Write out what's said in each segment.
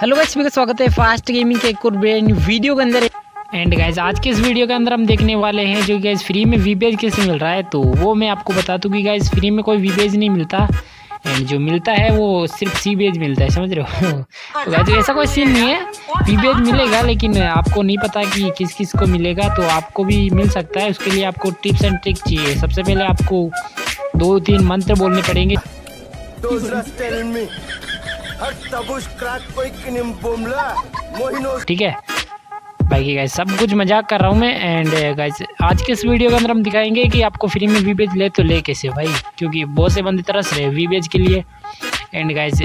Hello guys का स्वागत है फास्ट गेमिंग के एक और ब्रांड वीडियो के अंदर। एंड गाइस आज के इस वीडियो के अंदर हम देखने वाले हैं जो गाइस फ्री में वीबेज कैसे मिल रहा है तो वो मैं आपको बता दूँ कि गाइस फ्री में कोई वीबेज नहीं मिलता। एंड जो मिलता है वो सिर्फ़ सी बेज मिलता है, समझ रहे हो? तो गाइस ऐसा कोई सीन नहीं है। वी बेज मिलेगा, लेकिन आपको नहीं पता कि किस किस को मिलेगा तो आपको भी मिल सकता है। उसके लिए आपको टिप्स एंड ट्रिक चाहिए। सबसे पहले आपको दो तीन मंत्र बोलने पड़ेंगे। ठीक है। बाकी गाइस सब कुछ मज़ाक कर रहा हूँ मैं एंड गाइस आज के इस वीडियो के अंदर हम दिखाएँगे कि आपको फ्री में वीबेज ले तो ले कैसे भाई? क्योंकि बहुत से बंदे तरस रहे वीबेज के लिए। एंड गाइस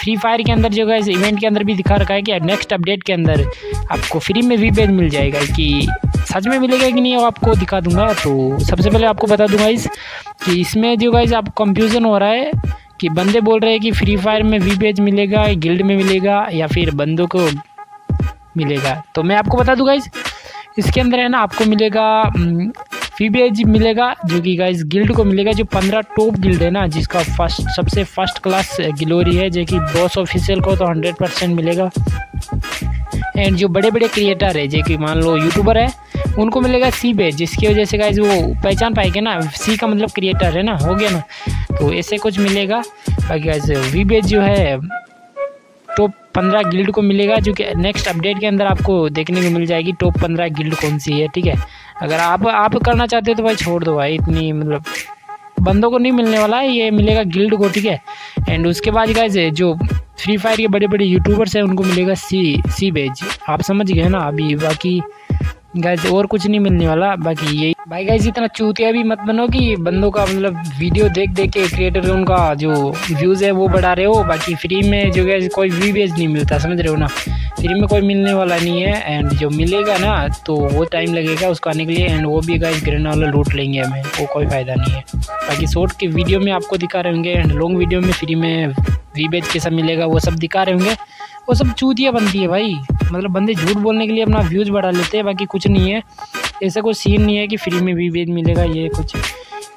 फ्री फायर के अंदर जो गाइस इवेंट के अंदर भी दिखा रखा है कि नेक्स्ट अपडेट के अंदर आपको फ्री में वीबेज मिल जाएगा कि सच में मिलेगा कि नहीं वो आपको दिखा दूँगा। तो सबसे पहले आपको बता दूँगा इस कि इसमें जो गाइस आप कंफ्यूजन हो रहा है कि बंदे बोल रहे हैं कि फ्री फायर में वी पेज मिलेगा गिल्ड में मिलेगा या फिर बंदों को मिलेगा। तो मैं आपको बता दूँ गाइज़ इसके अंदर है ना आपको मिलेगा वी पेज मिलेगा, जो कि गाइज़ गिल्ड को मिलेगा, जो पंद्रह टॉप गिल्ड है ना, जिसका फ़र्स्ट सबसे फ़र्स्ट क्लास गिलोरी है, जो कि बॉस ऑफिशियल को तो हंड्रेड परसेंट मिलेगा। एंड जो बड़े बड़े क्रिएटर है, जो कि मान लो यूट्यूबर है, उनको मिलेगा सी बेज जिसकी वजह से गाइज़ वो पहचान पाएँगे ना। सी का मतलब क्रिएटर है ना, हो गया ना। तो ऐसे कुछ मिलेगा। बाकी गाइज़ वी जो है टॉप पंद्रह गिल्ड को मिलेगा, जो कि नेक्स्ट अपडेट के अंदर आपको देखने को मिल जाएगी टॉप पंद्रह गिल्ड कौन सी है, ठीक है? अगर आप आप करना चाहते हो तो भाई छोड़ दो भाई, इतनी मतलब बंदों को नहीं मिलने वाला है, ये मिलेगा गिल्ड को, ठीक है? एंड उसके बाद गाइज़ जो फ्री फायर के बड़े बड़े यूट्यूबर्स हैं, उनको मिलेगा सी सी बेज आप समझ गए ना अभी, बाकी गाइज़ और कुछ नहीं मिलने वाला, बाकी यही भाई गाइज़ इतना चूतिया भी मत बनो कि बंदों का मतलब वीडियो देख देख के क्रिएटर उनका जो व्यूज़ है वो बढ़ा रहे हो। बाकी फ्री में जो गैस कोई वी बेज नहीं मिलता, समझ रहे हो ना? फ्री में कोई मिलने वाला नहीं है एंड जो मिलेगा ना तो वो टाइम लगेगा उसको आने के लिए एंड वो भी गाइज़ ग्रेन वाला लूट लेंगे हमें, वो कोई फ़ायदा नहीं है। बाकी शॉर्ट के वीडियो में आपको दिखा रहे होंगे एंड लॉन्ग वीडियो में फ्री में वी बेज कैसा मिलेगा, वो सब दिखा रहे होंगे। वो सब चूतिया बनती है भाई। मतलब बंदे झूठ बोलने के लिए अपना व्यूज़ बढ़ा लेते हैं, बाकी कुछ नहीं है। ऐसा कोई सीन नहीं है कि फ्री में भी वेज मिलेगा, ये कुछ।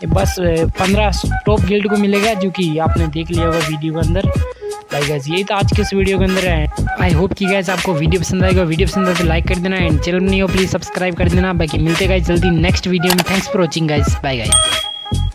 बस पंद्रह टॉप गिल्ड को मिलेगा जो कि आपने देख लिया होगा वीडियो के अंदर। भाई गैस यही तो आज के इस वीडियो के अंदर है। आई होप कि गैस आपको वीडियो पसंद आएगा। वीडियो पसंद आए तो लाइक कर देना एंड चैनल नहीं हो प्लीज़ सब्सक्राइब कर देना। बाकी मिलते गए जल्दी नेक्स्ट वीडियो में। Thanks for watching guys bye guys